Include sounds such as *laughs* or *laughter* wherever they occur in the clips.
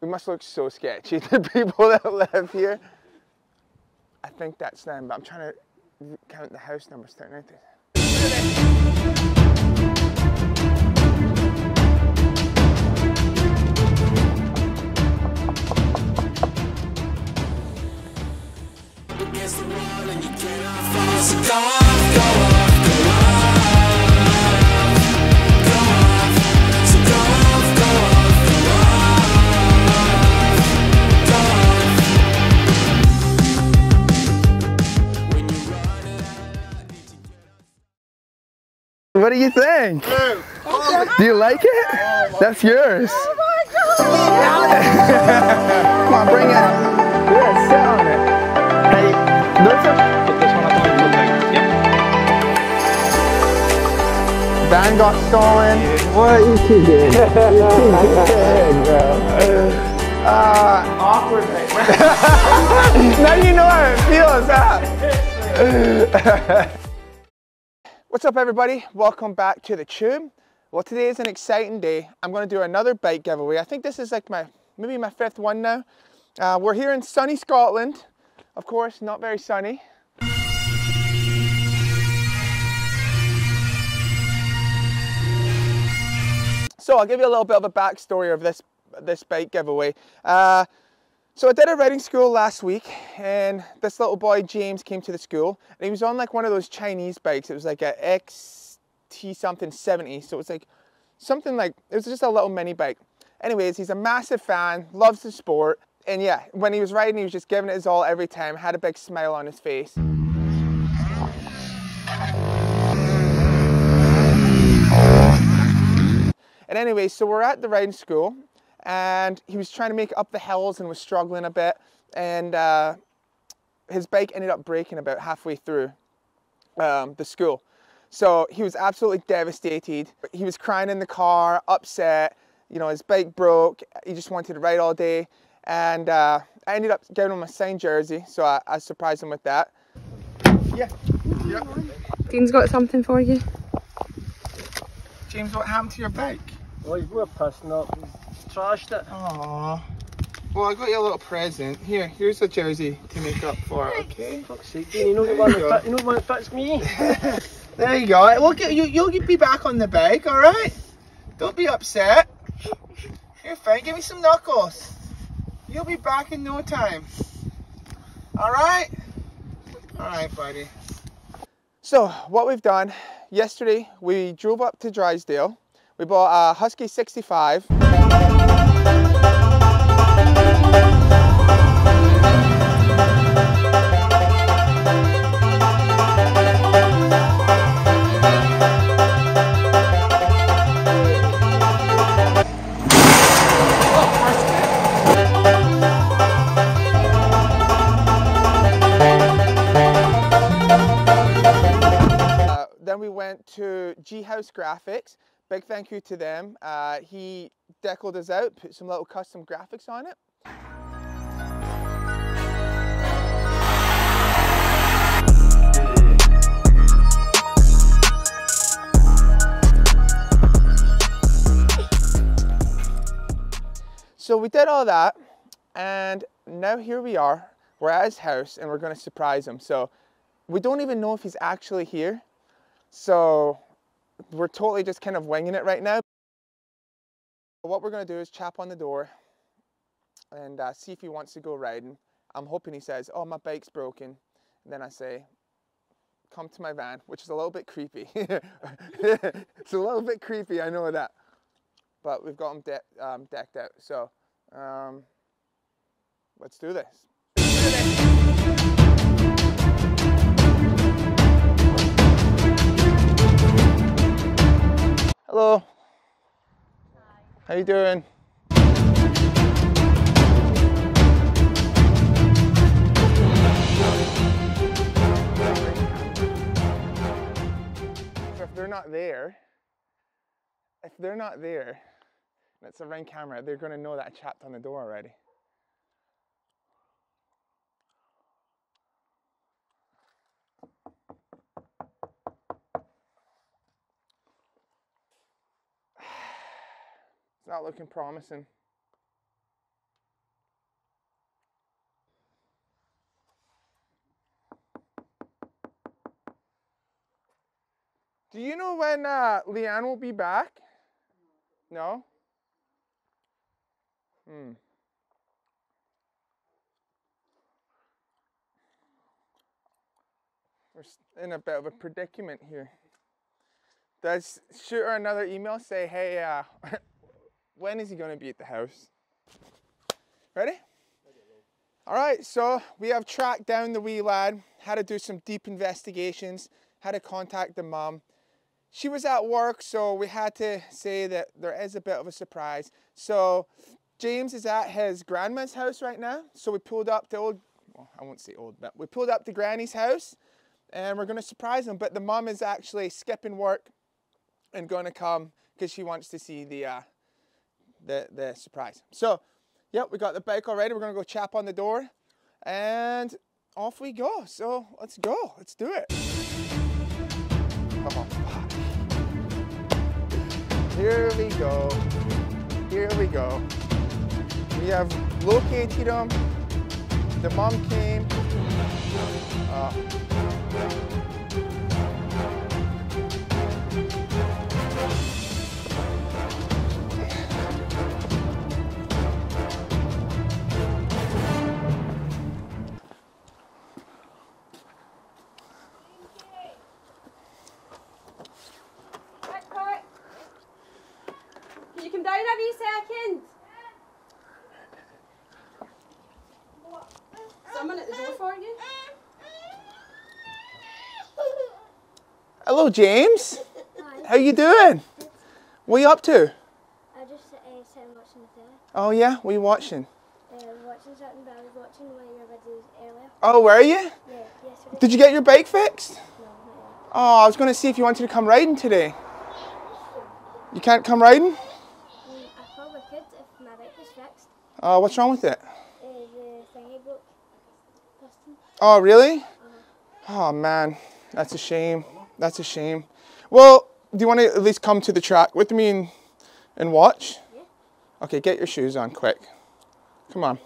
We must look so sketchy *laughs* to people that live here. I think that's them, but I'm trying to count the house numbers against the and you cannot fall. So What do you think? Do you like it? That's yours. Come on, bring it. Yeah, sit on it. Hey, there's a Put this one up on the thing. Yep. van got stolen. What are you doing? *laughs* uh, awkward *laughs* now you know how it feels, huh? *laughs* What's up everybody? Welcome back to the tube. Well today is an exciting day. I'm going to do another bike giveaway. I think this is like my, maybe my fifth one now. Uh, we're here in sunny Scotland. Of course, not very sunny. So I'll give you a little bit of a backstory of this this bike giveaway. Uh, so I did a riding school last week, and this little boy James came to the school, and he was on like one of those Chinese bikes. It was like a XT something 70, so it was like something like it was just a little mini bike. Anyways, he's a massive fan, loves the sport, and yeah, when he was riding, he was just giving it his all every time. Had a big smile on his face. And anyway, so we're at the riding school, and he was trying to make up the hills and was struggling a bit, and uh, his bike ended up breaking about halfway through um, the school. So he was absolutely devastated. He was crying in the car, upset. You know, his bike broke. He just wanted to ride all day, and uh, I ended up giving him a signed jersey, so I, I surprised him with that. Yeah. Yep. Dean's got something for you. James, what happened to your bike? Well, we're pissing up. Trashed it. Aww. Well, I got you a little present. Here, here's a jersey to make up for it, okay? Fuck's sake, you know the one you that you know the one that fits me? *laughs* There you go. We'll you. You'll be back on the bike, all right? Don't be upset. You're fine. Give me some knuckles. You'll be back in no time. All right. All right, buddy. So what we've done yesterday, we drove up to Drysdale. We bought a Husky 65. Uh, then we went to G House Graphics. Big thank you to them. Uh, he deckled us out, put some little custom graphics on it. So we did all that, and now here we are. We're at his house, and we're going to surprise him. So we don't even know if he's actually here. So we're totally just kind of winging it right now. What we're going to do is chap on the door and uh, see if he wants to go riding. I'm hoping he says, Oh, my bike's broken. And then I say, Come to my van, which is a little bit creepy. *laughs* it's a little bit creepy, I know that. But we've got him de- um, decked out. So um, let's do this. Hello. How you doing? So if they're not there, if they're not there, and it's a ring camera, they're going to know that I chapped on the door already. Not looking promising. Do you know when uh, Leanne will be back? No? Hmm. We're in a bit of a predicament here. Does shoot her another email, say, hey, uh, when is he going to be at the house? Ready? All right, so we have tracked down the wee lad, had to do some deep investigations, had to contact the mum. She was at work, so we had to say that there is a bit of a surprise. So James is at his grandma's house right now. So we pulled up to old, well, I won't say old, but we pulled up to Granny's house and we're going to surprise him. But the mum is actually skipping work and going to come because she wants to see the, uh, the, the surprise. So, yep, we got the bike already. We're to go chap on the door and off we go. So let's go. Let's do it. Oh. Here we go. Here we go. We have located him. The mom came. Uh, hello, James. How you doing? What are you up to? I just uh, sat and watching the telly. Oh yeah, what are you watching? Uh, watching something, but I was watching one of your videos earlier. Oh, where are you? Yeah, yesterday. Did you get your bike fixed? No, not yet. Oh, I was going to see if you wanted to come riding today. You can't come riding? Mm, I probably could if my bike was fixed. Oh, what's wrong with it? Uh, the thingy broke. Piston. Oh, really? Oh, man. That's a shame. That's a shame. Well, do you want to at least come to the track with me and, and watch? Yeah. Okay, get your shoes on quick. Come on.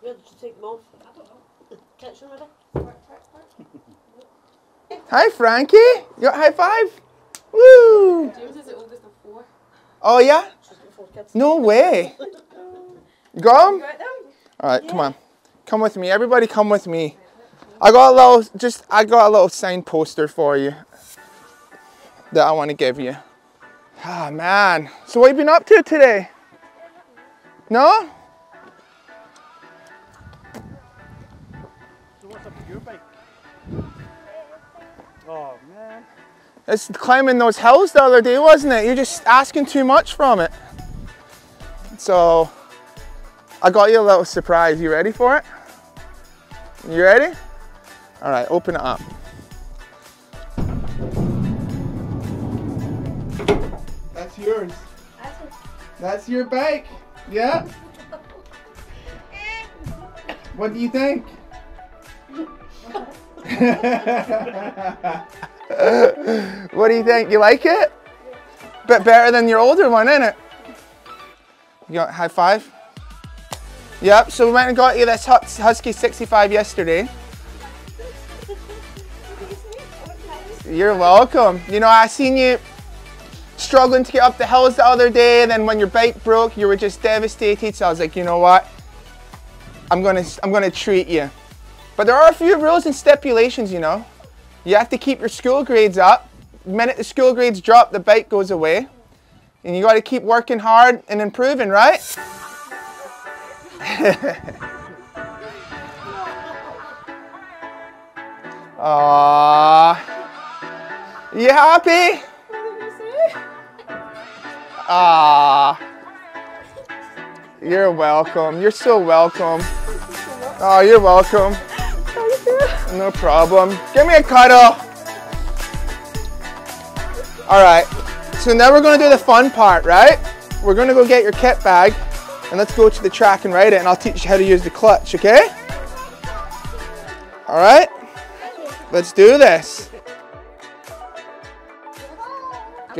Where did you take them off? I don't know. Kitchen maybe? *laughs* Hi, Frankie. You got high five? Woo! James is the oldest of four. Oh, yeah? She's got four kids. No way. *laughs* You got 'em? Got them? All right, come on. Come with me. Everybody come with me. I got a little just I got a little signed poster for you that I want to give you. Ah man. So what have you been up to today? No? So what's up with your bike? Oh man. It's climbing those hills the other day, wasn't it? You're just asking too much from it. So I got you a little surprise. You ready for it? You ready? All right, open it up. That's yours. That's. That's your bike. Yeah. What do you think? *laughs* what do you think? You like it? Bit better than your older one, isn't it? You got high five? Yep, so we went and got you this Husky 65 yesterday. You're welcome. You know, I seen you struggling to get up the hills the other day, and then when your bike broke, you were just devastated. So I was like, you know what? I'm gonna I'm gonna treat you. But there are a few rules and stipulations, you know. You have to keep your school grades up. The minute the school grades drop, the bike goes away. And you gotta keep working hard and improving, right? *laughs* Aww. You happy? Ah. You're welcome. You're so welcome. Oh, you're welcome. No problem. Give me a cuddle. All right. So now we're going to do the fun part, right? We're going to go get your kit bag and let's go to the track and ride it and I'll teach you how to use the clutch, okay? All right? Let's do this.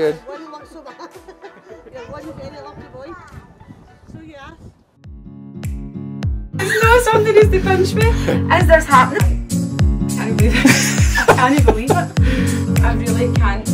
Asked. No, somebody needs to pinch me. Is this happening? I can't believe it. I really can't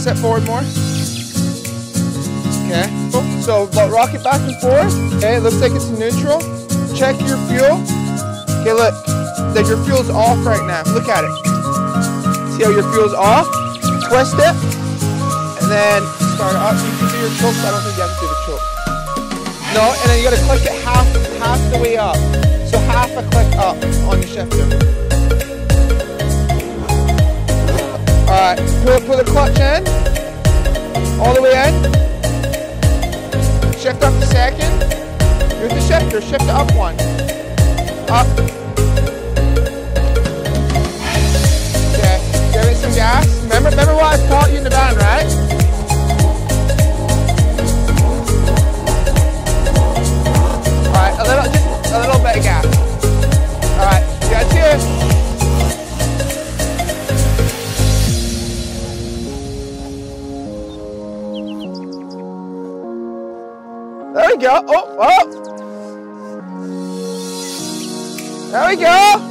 Step forward more. Okay. So rock it back and forth. Okay, it looks like it's neutral. Check your fuel. Okay, look. That your fuel's off right now. Look at it. See how your fuel's off? Twist it. And then start it up. You can do your choke, I don't think you have to do the choke. No, and then you gotta click it half half the way up. So half a click up on your shifter. Alright, pull, pull the clutch in. All the way in. Shift up the second. Use the shifter, shift it up one. Up. Okay, give it some gas. Remember, remember what I taught you in the van, right? Oh, oh. There we go.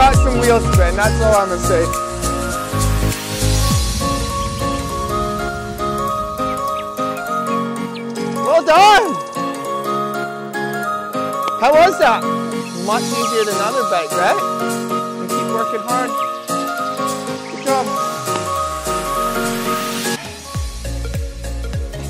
Got some wheel spin, that's all I'm gonna say. Well done! How was that? Much easier than other bike, right? And keep working hard. Good job.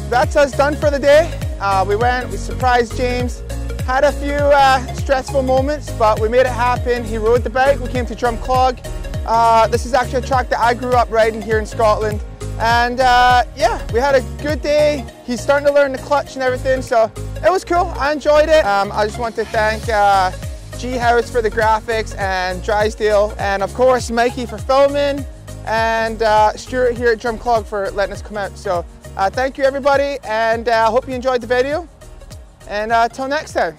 That's us done for the day. Uh, we went, we surprised James. Had a few uh, stressful moments, but we made it happen. He rode the bike. We came to Drumclog. Uh, this is actually a track that I grew up riding here in Scotland. And uh, yeah, we had a good day. He's starting to learn the clutch and everything, so it was cool. I enjoyed it. Um, I just want to thank uh, G House for the graphics and Drysdale, and of course Mikey for filming, and uh, Stuart here at Drumclog for letting us come out. So uh, thank you everybody, and I hope you enjoyed the video. And uh, till next time.